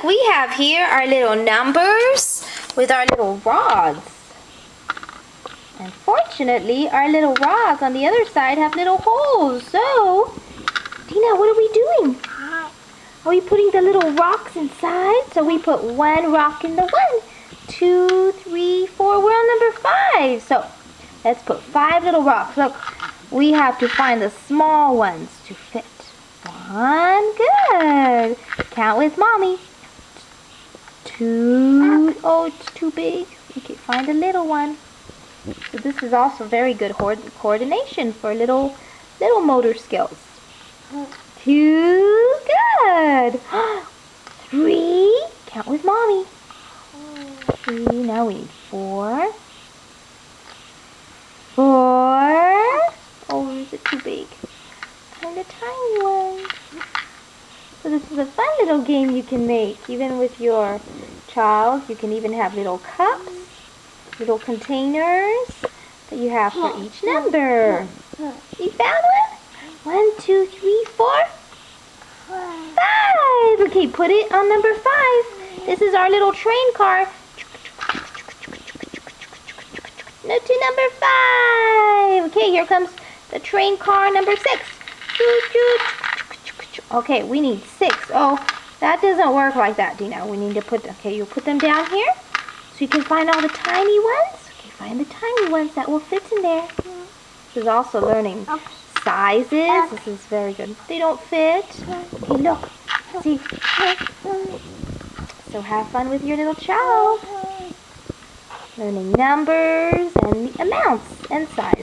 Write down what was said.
look, we have here our little numbers with our little rods. Unfortunately, our little rods on the other side have little holes. So, Dina, what are we doing? Are we putting the little rocks inside? So we put one rock in the one, two, three, four. We're on number five. So let's put five little rocks. Look, we have to find the small ones to fit. One, good. Count with mommy. Two, oh, it's too big. Okay, find a little one. So this is also very good coordination for little, little motor skills. Two, good. Three, count with mommy. Three, now we need four. Four. Oh, is it too big? Find a tiny one. So this is a fun little game you can make, even with your child. You can even have little cups, little containers that you have for each number. You found one? One, two, three, four, five. Okay, put it on number five. This is our little train car. No, to number five. Okay, here comes the train car number six. Okay, we need six. Oh, that doesn't work like that, Dina. We need to put, okay, you put them down here so you can find all the tiny ones. Okay, find the tiny ones that will fit in there. This is also learning oh. sizes. Uh. This is very good. They don't fit. Okay, look. See? So have fun with your little child. Learning numbers and amounts and sizes.